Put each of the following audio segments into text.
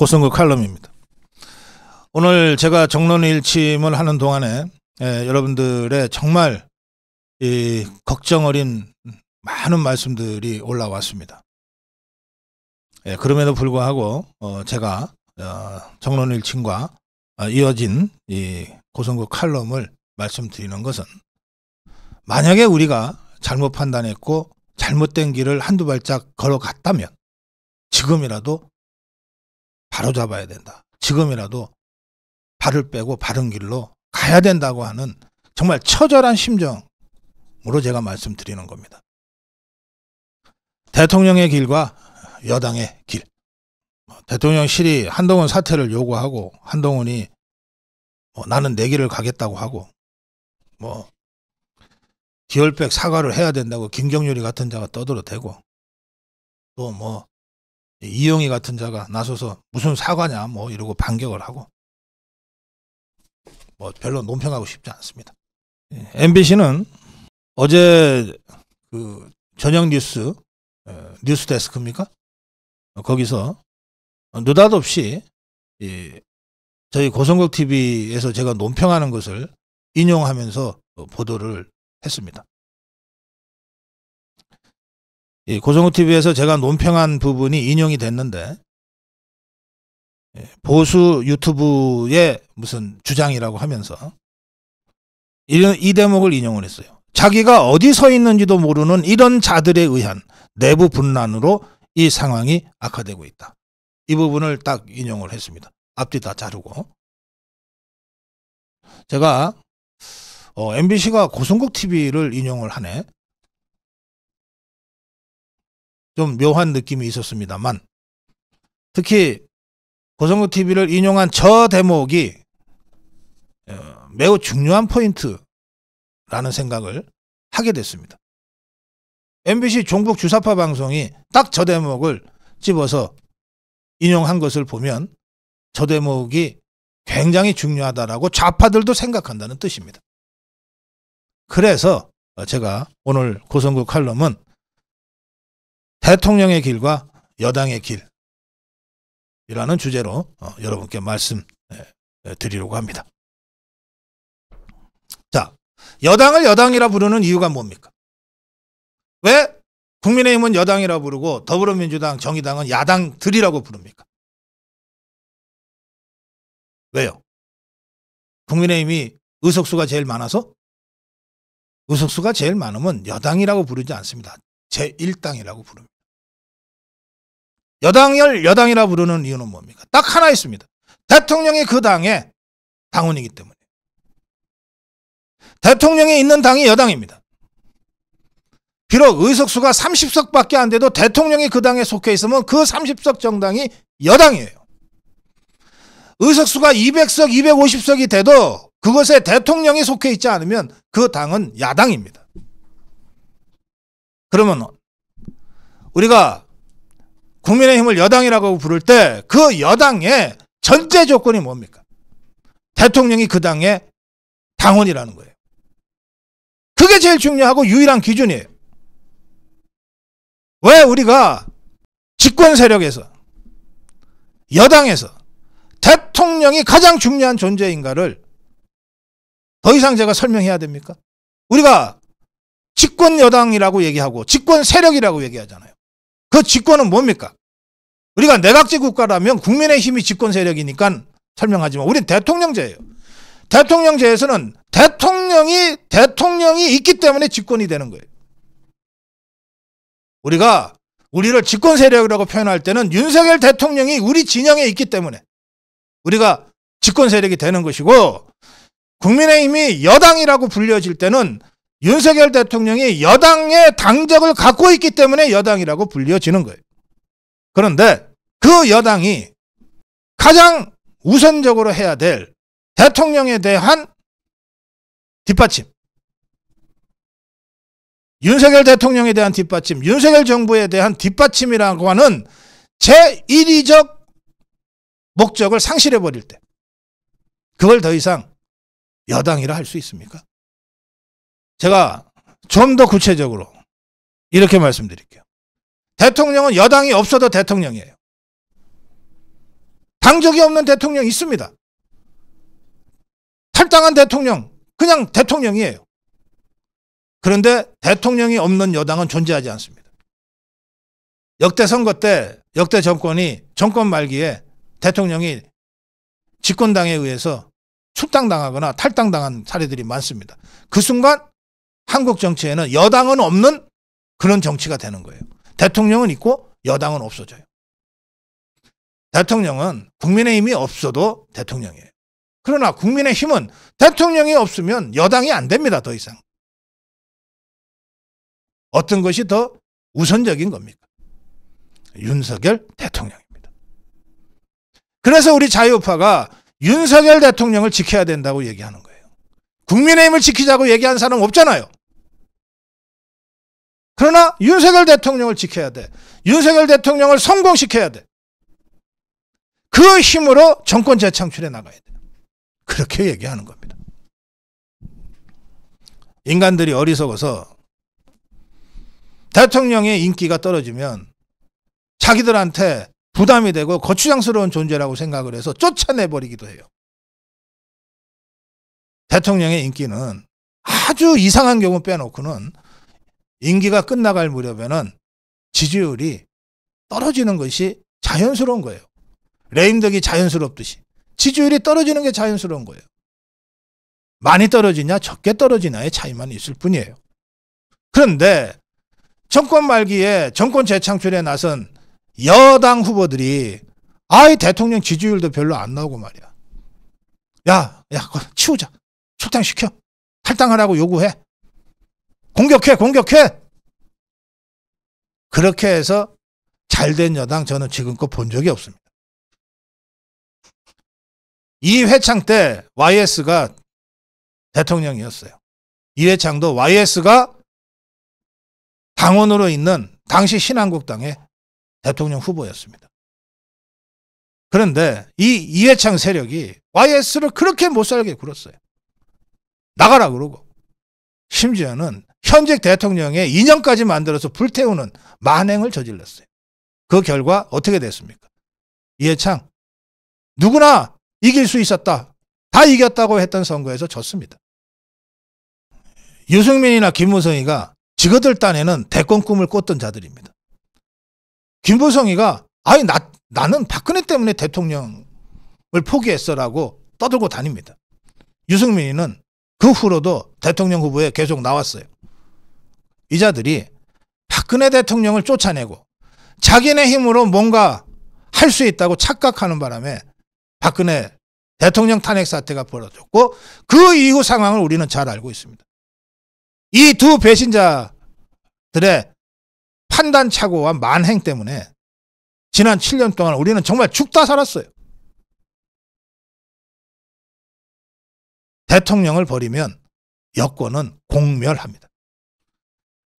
고성국 칼럼입니다. 오늘 제가 정론 일침을 하는 동안에 예, 여러분들의 정말 이 걱정 어린 많은 말씀들이 올라왔습니다. 예, 그럼에도 불구하고 어, 제가 어, 정론 일침과 어, 이어진 이 고성국 칼럼을 말씀드리는 것은 만약에 우리가 잘못 판단했고 잘못된 길을 한두 발짝 걸어갔다면 지금이라도 바로 잡아야 된다. 지금이라도 발을 빼고 바른 길로 가야 된다고 하는 정말 처절한 심정으로 제가 말씀드리는 겁니다. 대통령의 길과 여당의 길. 대통령실이 한동훈 사퇴를 요구하고 한동훈이 뭐 나는 내 길을 가겠다고 하고 뭐 기열백 사과를 해야 된다고 김경률이 같은 자가 떠들어대고 또 뭐 이용희 같은 자가 나서서 무슨 사과냐 뭐 이러고 반격을 하고 뭐 별로 논평하고 싶지 않습니다. MBC는 어제 그 저녁 뉴스 뉴스 데스크입니까? 거기서 느닷없이 저희 고성국 TV에서 제가 논평하는 것을 인용하면서 보도를 했습니다. 고성국 TV에서 제가 논평한 부분이 인용이 됐는데 보수 유튜브의 무슨 주장이라고 하면서 이 대목을 인용을 했어요. 자기가 어디 서 있는지도 모르는 이런 자들에 의한 내부 분란으로 이 상황이 악화되고 있다. 이 부분을 딱 인용을 했습니다. 앞뒤 다 자르고. 제가 어, MBC가 고성국 TV를 인용을 하네. 좀 묘한 느낌이 있었습니다만 특히 고성국 TV를 인용한 저 대목이 어, 매우 중요한 포인트라는 생각을 하게 됐습니다. MBC 종북 주사파 방송이 딱 저 대목을 집어서 인용한 것을 보면 저 대목이 굉장히 중요하다라고 좌파들도 생각한다는 뜻입니다. 그래서 제가 오늘 고성국 칼럼은 대통령의 길과 여당의 길이라는 주제로 어, 여러분께 말씀 드리려고 합니다. 자, 여당을 여당이라 부르는 이유가 뭡니까? 왜 국민의힘은 여당이라 부르고 더불어민주당, 정의당은 야당들이라고 부릅니까? 왜요? 국민의힘이 의석수가 제일 많아서? 의석수가 제일 많으면 여당이라고 부르지 않습니다. 제1당이라고 부릅니다. 여당을 여당이라 부르는 이유는 뭡니까? 딱 하나 있습니다. 대통령이 그 당의 당원이기 때문에. 대통령이 있는 당이 여당입니다. 비록 의석수가 30석밖에 안 돼도 대통령이 그 당에 속해 있으면 그 30석 정당이 여당이에요. 의석수가 200석, 250석이 돼도 그것에 대통령이 속해 있지 않으면 그 당은 야당입니다. 그러면 우리가 국민의힘을 여당이라고 부를 때 그 여당의 전제 조건이 뭡니까? 대통령이 그 당의 당원이라는 거예요. 그게 제일 중요하고 유일한 기준이에요. 왜 우리가 집권 세력에서 여당에서 대통령이 가장 중요한 존재인가를 더 이상 제가 설명해야 됩니까? 우리가 집권 여당이라고 얘기하고 집권 세력이라고 얘기하잖아요. 그 집권은 뭡니까? 우리가 내각제 국가라면 국민의힘이 집권 세력이니까 설명하지만 우리는 대통령제예요. 대통령제에서는 대통령이 대통령이 있기 때문에 집권이 되는 거예요. 우리가 우리를 집권 세력이라고 표현할 때는 윤석열 대통령이 우리 진영에 있기 때문에 우리가 집권 세력이 되는 것이고 국민의힘이 여당이라고 불려질 때는 윤석열 대통령이 여당의 당적을 갖고 있기 때문에 여당이라고 불려지는 거예요. 그런데 그 여당이 가장 우선적으로 해야 될 대통령에 대한 뒷받침, 윤석열 대통령에 대한 뒷받침, 윤석열 정부에 대한 뒷받침이라고 하는 제1위적 목적을 상실해버릴 때 그걸 더 이상 여당이라 할 수 있습니까? 제가 좀 더 구체적으로 이렇게 말씀드릴게요. 대통령은 여당이 없어도 대통령이에요. 당적이 없는 대통령 있습니다. 탈당한 대통령, 그냥 대통령이에요. 그런데 대통령이 없는 여당은 존재하지 않습니다. 역대 선거 때 역대 정권이 정권 말기에 대통령이 집권당에 의해서 출당당하거나 탈당당한 사례들이 많습니다. 그 순간 한국 정치에는 여당은 없는 그런 정치가 되는 거예요. 대통령은 있고 여당은 없어져요. 대통령은 국민의힘이 없어도 대통령이에요. 그러나 국민의힘은 대통령이 없으면 여당이 안 됩니다. 더 이상. 어떤 것이 더 우선적인 겁니까? 윤석열 대통령입니다. 그래서 우리 자유파가 윤석열 대통령을 지켜야 된다고 얘기하는 거예요. 국민의힘을 지키자고 얘기한 사람 없잖아요. 그러나 윤석열 대통령을 지켜야 돼. 윤석열 대통령을 성공시켜야 돼. 그 힘으로 정권 재창출에 나가야 돼. 그렇게 얘기하는 겁니다. 인간들이 어리석어서 대통령의 인기가 떨어지면 자기들한테 부담이 되고 거추장스러운 존재라고 생각을 해서 쫓아내버리기도 해요. 대통령의 인기는 아주 이상한 경우 빼놓고는 임기가 끝나갈 무렵에는 지지율이 떨어지는 것이 자연스러운 거예요. 레임덕이 자연스럽듯이. 지지율이 떨어지는 게 자연스러운 거예요. 많이 떨어지냐 적게 떨어지냐의 차이만 있을 뿐이에요. 그런데 정권 말기에 정권 재창출에 나선 여당 후보들이 아이 대통령 지지율도 별로 안 나오고 말이야. 야, 야, 치우자. 출당시켜. 탈당하라고 요구해. 공격해, 공격해. 그렇게 해서 잘된 여당 저는 지금껏 본 적이 없습니다. 이 회창 때 YS가 대통령이었어요. 이 회창도 YS가 당원으로 있는 당시 신한국당의 대통령 후보였습니다. 그런데 이 이회창 세력이 YS를 그렇게 못 살게 굴었어요. 나가라 그러고 심지어는 현직 대통령의 인형까지 만들어서 불태우는 만행을 저질렀어요. 그 결과 어떻게 됐습니까? 이해창 누구나 이길 수 있었다. 다 이겼다고 했던 선거에서 졌습니다. 유승민이나 김무성이가 지그들 딴에는 대권 꿈을 꿨던 자들입니다. 김무성이가 아니 나 나는 박근혜 때문에 대통령을 포기했어라고 떠들고 다닙니다. 유승민이는 그 후로도 대통령 후보에 계속 나왔어요. 이 자들이 박근혜 대통령을 쫓아내고 자기네 힘으로 뭔가 할 수 있다고 착각하는 바람에 박근혜 대통령 탄핵 사태가 벌어졌고 그 이후 상황을 우리는 잘 알고 있습니다. 이 두 배신자들의 판단 착오와 만행 때문에 지난 7년 동안 우리는 정말 죽다 살았어요. 대통령을 버리면 여권은 공멸합니다.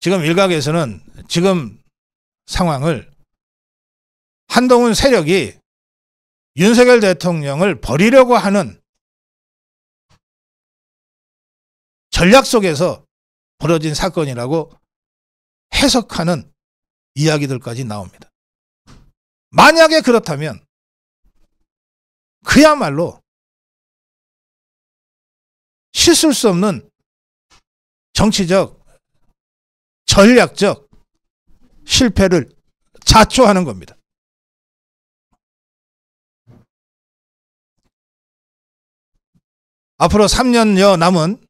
지금 일각에서는 지금 상황을 한동훈 세력이 윤석열 대통령을 버리려고 하는 전략 속에서 벌어진 사건이라고 해석하는 이야기들까지 나옵니다. 만약에 그렇다면 그야말로 씻을 수 없는 정치적 전략적 실패를 자초하는 겁니다. 앞으로 3년여 남은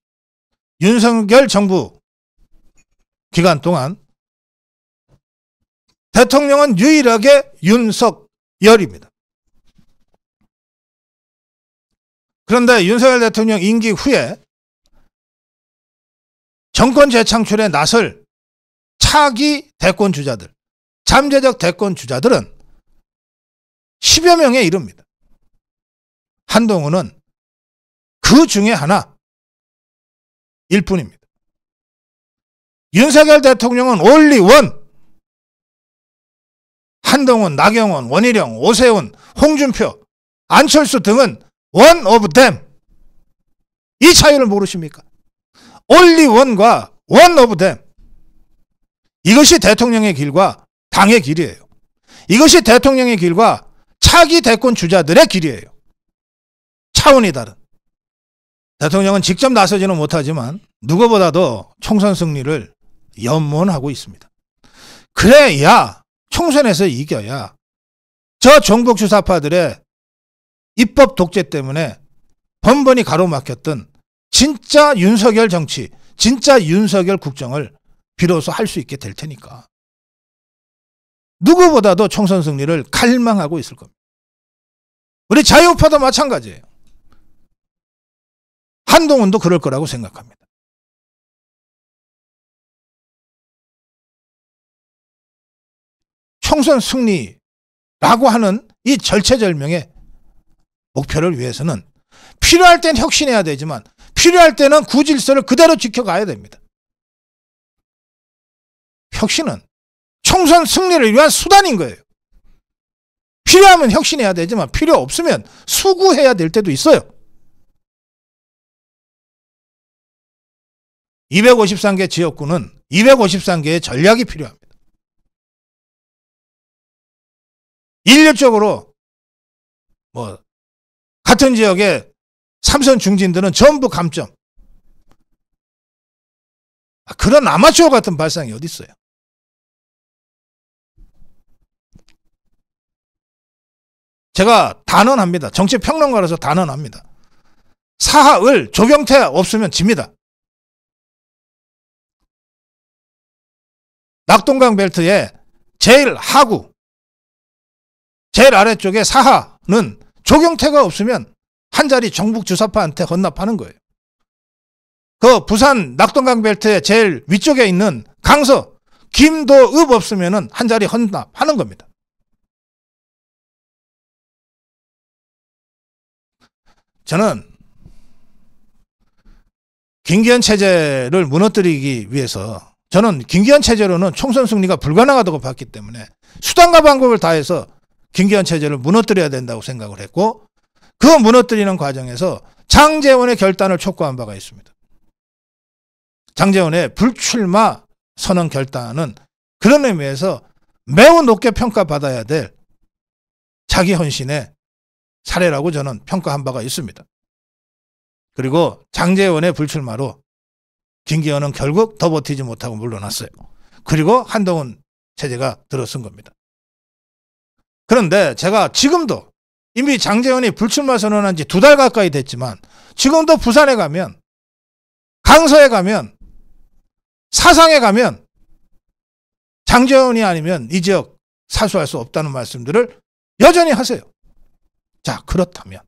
윤석열 정부 기간 동안 대통령은 유일하게 윤석열입니다. 그런데 윤석열 대통령 임기 후에 정권 재창출에 나설 차기 대권 주자들, 잠재적 대권 주자들은 10여 명에 이릅니다. 한동훈은 그 중에 하나 일 뿐입니다. 윤석열 대통령은 only one. 한동훈, 나경원, 원희룡, 오세훈, 홍준표, 안철수 등은 one of them. 이 차이를 모르십니까? only one과 one of them. 이것이 대통령의 길과 당의 길이에요. 이것이 대통령의 길과 차기 대권 주자들의 길이에요. 차원이 다른. 대통령은 직접 나서지는 못하지만 누구보다도 총선 승리를 염원하고 있습니다. 그래야 총선에서 이겨야 저 종북 주 사파들의 입법 독재 때문에 번번이 가로막혔던 진짜 윤석열 정치, 진짜 윤석열 국정을 비로소 할 수 있게 될 테니까. 누구보다도 총선 승리를 갈망하고 있을 겁니다. 우리 자유파도 마찬가지예요. 한동훈도 그럴 거라고 생각합니다. 총선 승리라고 하는 이 절체절명의 목표를 위해서는 필요할 땐 혁신해야 되지만 필요할 때는 구질서를 그대로 지켜가야 됩니다. 혁신은 총선 승리를 위한 수단인 거예요. 필요하면 혁신해야 되지만 필요 없으면 수구해야 될 때도 있어요. 253개 지역구는 253개의 전략이 필요합니다. 일률적으로 뭐 같은 지역에 삼선 중진들은 전부 감점. 아, 그런 아마추어 같은 발상이 어디 있어요? 제가 단언합니다. 정치 평론가로서 단언합니다. 사하을 조경태 없으면 집니다. 낙동강 벨트의 제일 하구, 제일 아래쪽에 사하는 조경태가 없으면 한 자리 정북 주사파한테 헌납하는 거예요. 그 부산 낙동강 벨트의 제일 위쪽에 있는 강서 김도읍 없으면 한 자리 헌납하는 겁니다. 저는 김기현 체제를 무너뜨리기 위해서 저는 김기현 체제로는 총선 승리가 불가능하다고 봤기 때문에 수단과 방법을 다해서 김기현 체제를 무너뜨려야 된다고 생각을 했고 그 무너뜨리는 과정에서 장재원의 결단을 촉구한 바가 있습니다. 장재원의 불출마 선언 결단은 그런 의미에서 매우 높게 평가받아야 될 자기 헌신의 사례라고 저는 평가한 바가 있습니다. 그리고 장재원의 불출마로 김기현은 결국 더 버티지 못하고 물러났어요. 그리고 한동훈 체제가 들어선 겁니다. 그런데 제가 지금도 이미 장재원이 불출마 선언한 지 두 달 가까이 됐지만 지금도 부산에 가면 강서에 가면 사상에 가면 장재원이 아니면 이 지역 사수할 수 없다는 말씀들을 여전히 하세요. 자, 그렇다면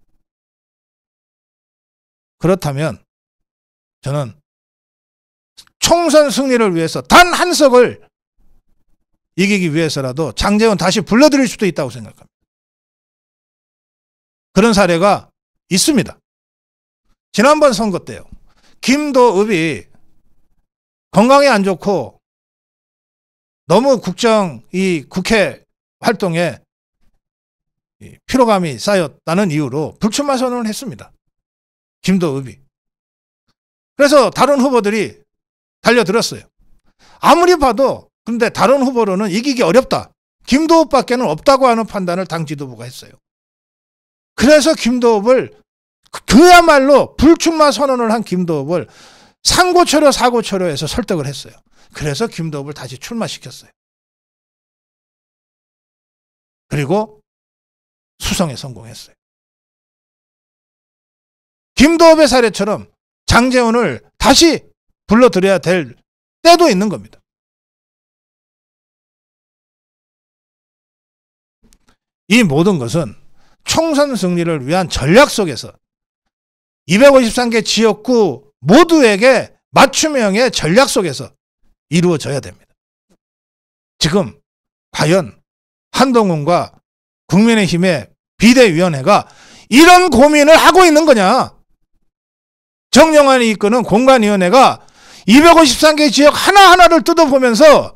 그렇다면 저는 총선 승리를 위해서 단 한 석을 이기기 위해서라도 장재원 다시 불러들일 수도 있다고 생각합니다. 그런 사례가 있습니다. 지난번 선거 때요. 김도읍이 건강이 안 좋고 너무 국정 이 국회 활동에 피로감이 쌓였다는 이유로 불출마 선언을 했습니다. 김도읍이. 그래서 다른 후보들이 달려들었어요. 아무리 봐도 근데 다른 후보로는 이기기 어렵다. 김도읍밖에는 없다고 하는 판단을 당 지도부가 했어요. 그래서 김도읍을 그야말로 불출마 선언을 한 김도읍을 상고초려 사고초려해서 설득을 했어요. 그래서 김도읍을 다시 출마시켰어요. 그리고 수성에 성공했어요. 김도읍의 사례처럼 장재원을 다시 불러들여야 될 때도 있는 겁니다. 이 모든 것은 총선 승리를 위한 전략 속에서 253개 지역구 모두에게 맞춤형의 전략 속에서 이루어져야 됩니다. 지금 과연 한동훈과 국민의힘의 비대위원회가 이런 고민을 하고 있는 거냐? 정영환이 이끄는 공간위원회가 253개 지역 하나하나를 뜯어보면서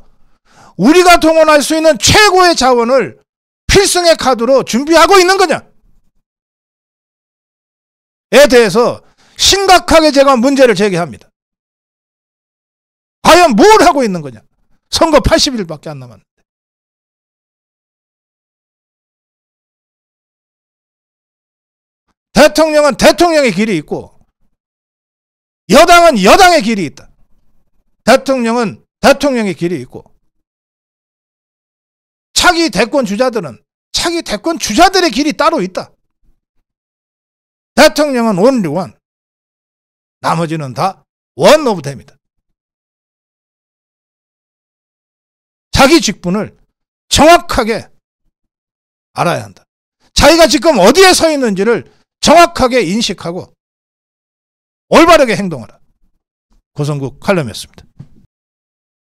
우리가 동원할 수 있는 최고의 자원을 필승의 카드로 준비하고 있는 거냐? 에 대해서 심각하게 제가 문제를 제기합니다. 과연 뭘 하고 있는 거냐? 선거 80일밖에 안 남았는데. 대통령은 대통령의 길이 있고 여당은 여당의 길이 있다. 대통령은 대통령의 길이 있고 차기 대권 주자들은 차기 대권 주자들의 길이 따로 있다. 대통령은 only one. 나머지는 다 one of them입니다. 자기 직분을 정확하게 알아야 한다. 자기가 지금 어디에 서 있는지를 정확하게 인식하고 올바르게 행동하라. 고성국 칼럼이었습니다.